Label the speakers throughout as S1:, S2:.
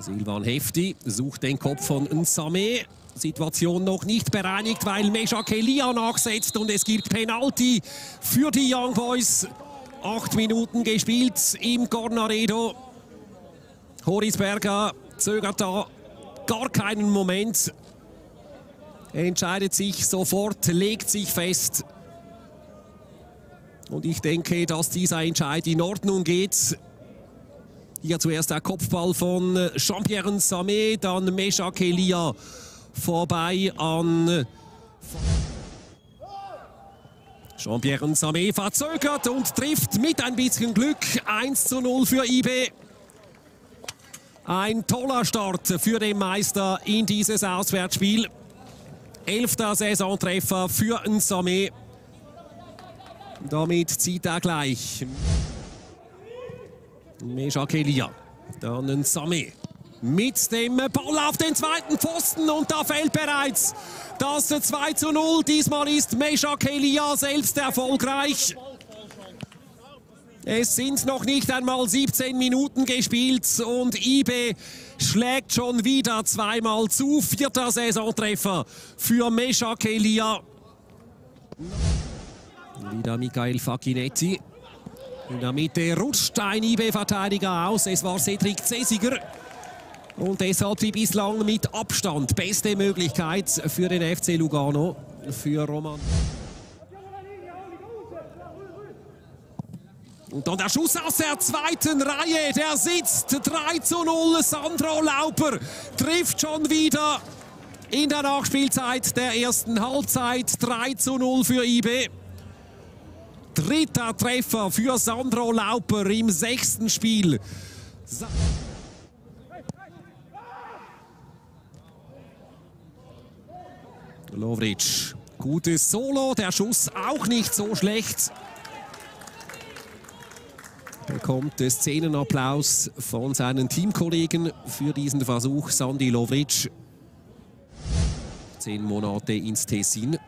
S1: Silvan Hefti sucht den Kopf von Nsame. Situation noch nicht bereinigt, weil Meshak Elia nachsetzt und es gibt Penalty für die Young Boys. Acht Minuten gespielt im Cornaredo. Horisberger zögert da gar keinen Moment. Entscheidet sich sofort, legt sich fest. Und ich denke, dass dieser Entscheid in Ordnung geht. Hier zuerst der Kopfball von Jean-Pierre Samé, dann Meshak Elia vorbei an Jean-Pierre Samé verzögert und trifft mit ein bisschen Glück 1 zu 0 für IB. Ein toller Start für den Meister in dieses Auswärtsspiel. Elfter Saisontreffer für Nsame. Damit zieht er gleich. Meshak Elia. Dann Nsame. Mit dem Ball auf den zweiten Pfosten und da fällt bereits das 2 zu 0. Diesmal ist Meshak Elia selbst erfolgreich. Es sind noch nicht einmal 17 Minuten gespielt und IB schlägt schon wieder zweimal zu. Vierter Saisontreffer für Meshak Elia. Wieder Michael Facchinetti. In der Mitte rutscht ein IB-Verteidiger aus. Es war Cedric Cesiger. Und deshalb die bislang mit Abstand beste Möglichkeit für den FC Lugano, für Roman. Und dann der Schuss aus der zweiten Reihe, der sitzt 3 zu 0. Sandro Lauper trifft schon wieder in der Nachspielzeit der ersten Halbzeit 3 zu 0 für IB. Dritter Treffer für Sandro Lauper im sechsten Spiel. Sa Lovric, gutes Solo, der Schuss auch nicht so schlecht. Bekommt Szenenapplaus von seinen Teamkollegen für diesen Versuch. Sandy Lovric, zehn Monate ins Tessin.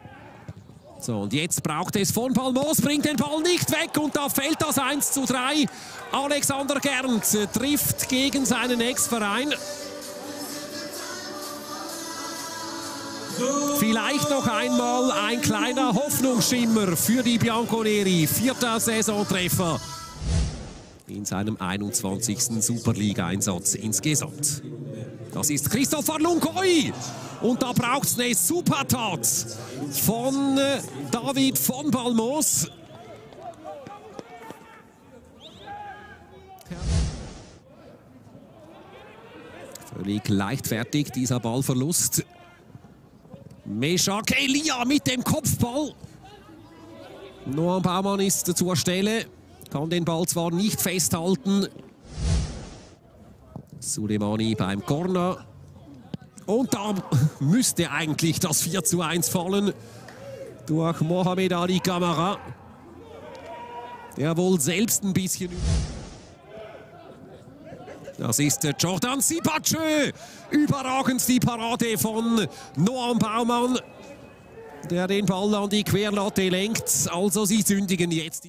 S1: So, und jetzt braucht es von Palmos, bringt den Ball nicht weg und da fällt das 1 zu 3. Alexander Gernt trifft gegen seinen Ex-Verein. Vielleicht noch einmal ein kleiner Hoffnungsschimmer für die Bianconeri. Vierter Saisontreffer in seinem 21. Superliga-Einsatz insgesamt. Das ist Christopher Lungoi. Und da braucht es eine Supertat von äh, David von Balmos. Völlig leichtfertig dieser Ballverlust. Meshak Elia mit dem Kopfball. Noah Baumann ist zur Stelle, kann den Ball zwar nicht festhalten. Suleimani beim Corner. Und da müsste eigentlich das 4 zu 1 fallen durch Mohamed Ali Kamara. Der wohl selbst ein bisschen... Das ist Jordan Sibacö. Überragend die Parade von Noam Baumann, der den Ball an die Querlatte lenkt. Also sie sündigen jetzt.